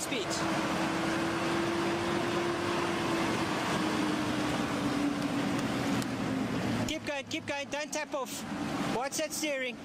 wind speed. Keep going, keep going, don't tap off. Watch that steering.